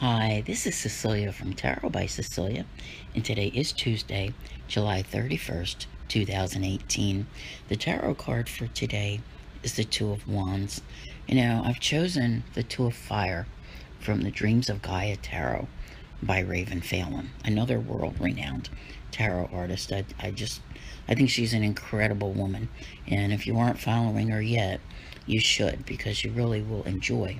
Hi, this is Cecelia from Tarot by Cecelia, and today is Tuesday, July 31st, 2018. The tarot card for today is the Two of Wands. You know, I've chosen the Two of Fire from the Dreams of Gaia Tarot by Ravynne Phelan, another world-renowned tarot artist. I, I just, I think she's an incredible woman, and if you aren't following her yet, you should, because you really will enjoy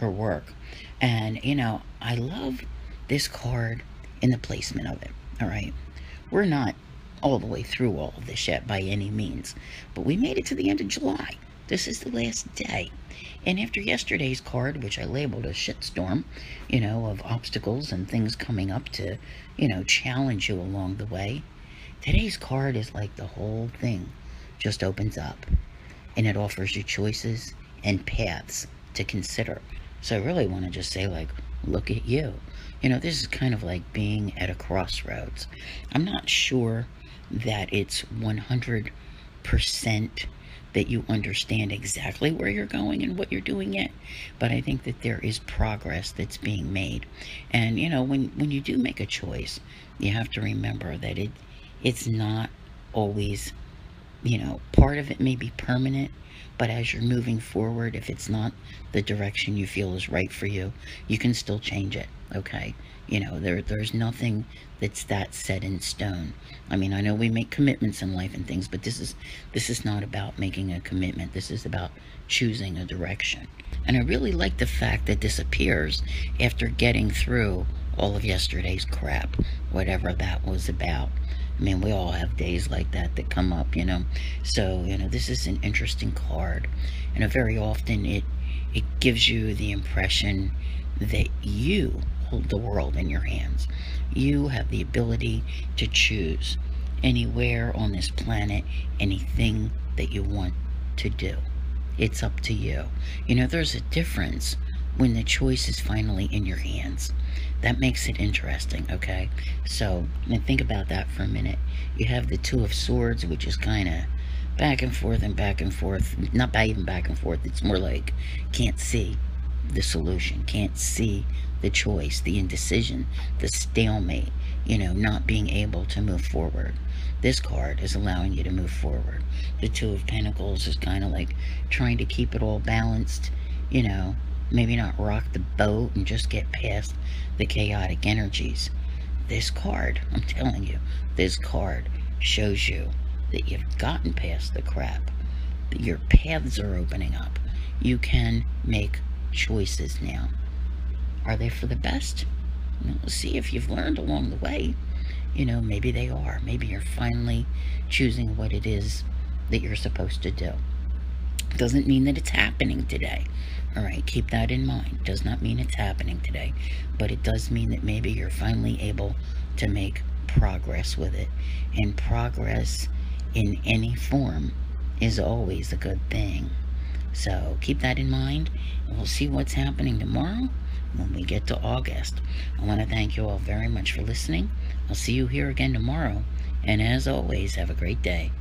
her work. And, you know, I love this card in the placement of it, all right? We're not all the way through all of this yet by any means, but we made it to the end of July. This is the last day. And after yesterday's card, which I labeled a shitstorm, you know, of obstacles and things coming up to, you know, challenge you along the way, today's card is like the whole thing just opens up and it offers you choices and paths to consider. So I really want to just say, like, look at you. You know, this is kind of like being at a crossroads. I'm not sure that it's 100% that you understand exactly where you're going and what you're doing yet, but I think that there is progress that's being made. And, you know, when, when you do make a choice, you have to remember that it it's not always, you know, part of it may be permanent, but as you're moving forward, if it's not the direction you feel is right for you, you can still change it, okay? You know, there there's nothing that's that set in stone. I mean, I know we make commitments in life and things, but this is this is not about making a commitment. This is about choosing a direction. And I really like the fact that this appears after getting through all of yesterday's crap, whatever that was about. I mean, we all have days like that that come up, you know. So, you know, this is an interesting card. And very often it it gives you the impression that you hold the world in your hands. You have the ability to choose anywhere on this planet, anything that you want to do. It's up to you. You know, there's a difference when the choice is finally in your hands. That makes it interesting, okay? So, and think about that for a minute. You have the Two of Swords, which is kind of back and forth and back and forth. Not by even back and forth. It's more like can't see the solution, can't see the choice, the indecision, the stalemate, you know, not being able to move forward. This card is allowing you to move forward. The Two of Pentacles is kind of like trying to keep it all balanced, you know, maybe not rock the boat and just get past the chaotic energies. This card, I'm telling you, this card shows you that you've gotten past the crap, that your paths are opening up. You can make choices now. Are they for the best? We'll see if you've learned along the way. You know, maybe they are. Maybe you're finally choosing what it is that you're supposed to do. Doesn't mean that it's happening today. All right, keep that in mind. Does not mean it's happening today, but it does mean that maybe you're finally able to make progress with it. And progress in any form is always a good thing. So keep that in mind, and we'll see what's happening tomorrow when we get to August. I want to thank you all very much for listening. I'll see you here again tomorrow, and as always, have a great day.